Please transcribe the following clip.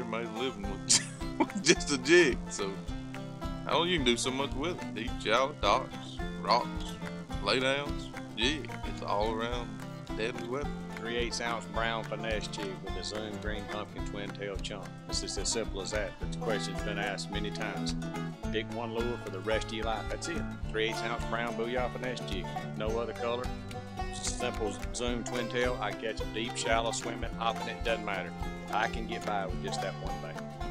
made a living with, just a jig. So, hell, you can do so much with it. Deep shallow, docks, rocks, laydowns, jig. It's all around weapon. 3 8 ounce brown finesse jig with a Zoom green pumpkin twin tail chunk. It's just as simple as that, but the question's been asked many times. Pick one lure for the rest of your life. That's it. 3 8 ounce brown booyah finesse jig. No other color. Simple Zoom twin tail. I catch a deep, shallow, swimming, hopping, it doesn't matter. I can get by with just that one bait.